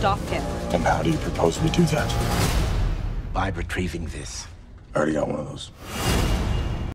stop him. And how do you propose we do that? By retrieving this. I already got one of those.